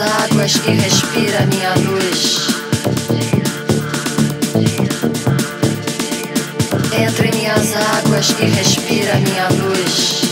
águas que respira minha luz. Entre minhas águas que respira minha luz.